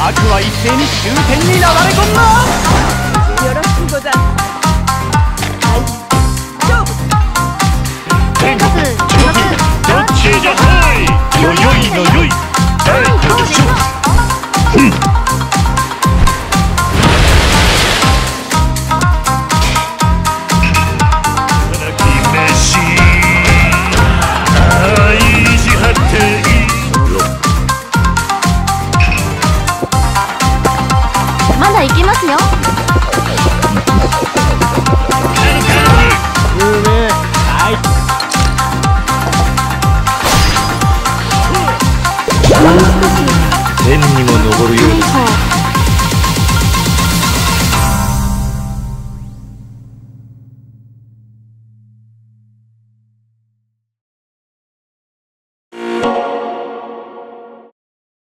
斉に終点に流れ込んだよろしくございます。はい勝負。天国地獄どっちじゃないよよいのよいはいどうでまだ行きますよ。うめえはい。天にも昇るようです